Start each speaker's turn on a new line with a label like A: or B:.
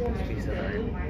A: Speaks of.